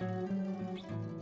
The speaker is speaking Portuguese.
Música